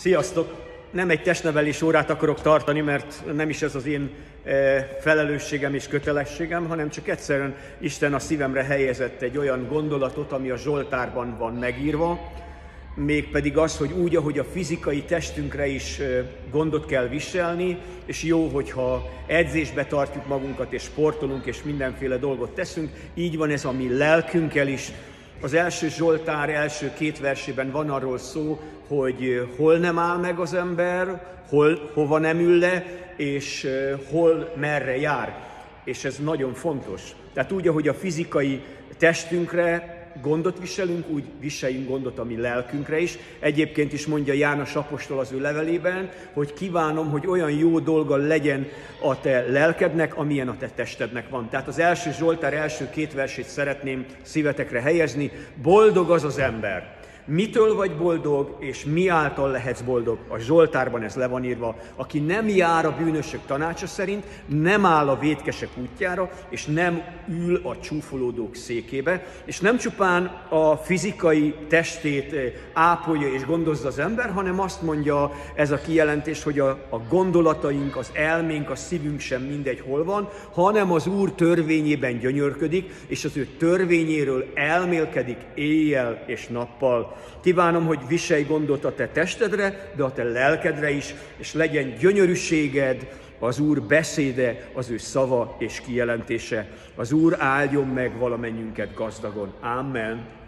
Sziasztok! Nem egy testnevelés órát akarok tartani, mert nem is ez az én e, felelősségem és kötelességem, hanem csak egyszerűen Isten a szívemre helyezett egy olyan gondolatot, ami a Zsoltárban van megírva, mégpedig az, hogy úgy, ahogy a fizikai testünkre is e, gondot kell viselni, és jó, hogyha edzésbe tartjuk magunkat, és sportolunk, és mindenféle dolgot teszünk, így van ez a mi lelkünkkel is, az első Zsoltár első két versében van arról szó, hogy hol nem áll meg az ember, hol, hova nem ül le, és hol merre jár. És ez nagyon fontos. Tehát úgy, ahogy a fizikai testünkre gondot viselünk, úgy viseljünk gondot a mi lelkünkre is. Egyébként is mondja János Apostol az ő levelében, hogy kívánom, hogy olyan jó dolga legyen a te lelkednek, amilyen a te testednek van. Tehát az első Zsoltár első két versét szeretném szívetekre helyezni. Boldog az az ember, Mitől vagy boldog, és mi által lehetsz boldog? A Zsoltárban ez le van írva. Aki nem jár a bűnösök tanácsa szerint, nem áll a vétkesek útjára, és nem ül a csúfolódók székébe, és nem csupán a fizikai testét eh, ápolja és gondozza az ember, hanem azt mondja ez a kijelentés, hogy a, a gondolataink, az elménk, a szívünk sem mindegy hol van, hanem az Úr törvényében gyönyörködik, és az ő törvényéről elmélkedik éjjel és nappal. Kívánom, hogy viselj gondot a te testedre, de a te lelkedre is, és legyen gyönyörűséged, az Úr beszéde, az ő szava és kijelentése. Az Úr áldjon meg valamennyünket gazdagon. Amen.